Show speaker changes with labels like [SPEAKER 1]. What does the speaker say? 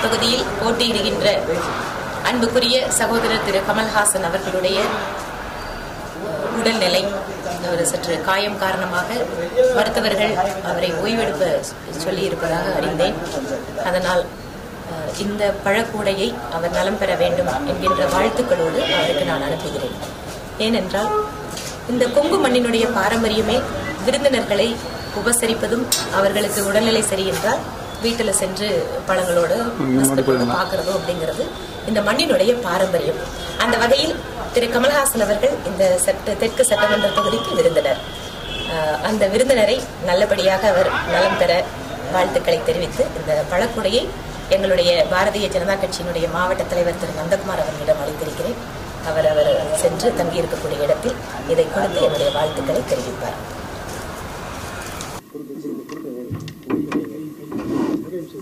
[SPEAKER 1] தொகுதியில் போட்டியிடுகின்ற அன்புக்குரிய சகோதரர் திரு கமல்ஹாசன் அவர்களுடைய உடல்நிலை அவர் சற்று காயம் காரணமாக மருத்துவர்கள் அவரை ஓய்வெடுக்க சொல்லியிருப்பதாக அறிந்தேன். அதனால் இந்த பழக்கூடையை அவர் நலம் பெற வேண்டும் என்கின்ற வாழ்த்துக்களோடு அவருக்கு நான் அனுப்புகிறேன். ஏனென்றால் இந்த கொங்கு மண்ணினுடைய பாரம்பரியமே விருந்தினர்களை உபசரிப்பதும் அவர்களுக்கு உடல்நிலை சரியென்றால் வீட்டில் சென்று பழங்களோடு பார்க்கறதோ அப்படிங்கிறது இந்த மண்ணினுடைய பாரம்பரியம். அந்த வகையில் திரு கமல்ஹாசன் அவர்கள் இந்த சட்ட தெற்கு சட்டமன்ற தொகுதிக்கு விருந்தினர். அந்த விருந்தினரை நல்லபடியாக அவர் நலம் பெற வாழ்த்துக்களை தெரிவித்து இந்த பழக்குடையை எங்களுடைய பாரதிய ஜனதா கட்சியினுடைய மாவட்ட தலைவர் திரு நந்தகுமார் அவர்களிடம் அளித்திருக்கிறேன். அவர் அவர் சென்று தங்கியிருக்கக்கூடிய இடத்தில் இதை கொடுத்து என்னுடைய வாழ்த்துக்களை தெரிவிப்பார். 냄새.